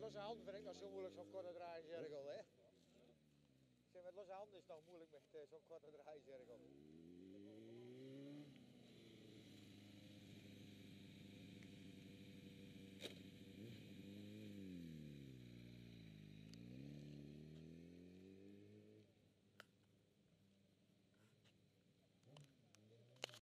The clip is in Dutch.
losse handen vind ik nog zo moeilijk zo'n korte draaizergel, hè? Ik zeg, met losse handen is het nog moeilijk met eh, zo'n korte draaizergel.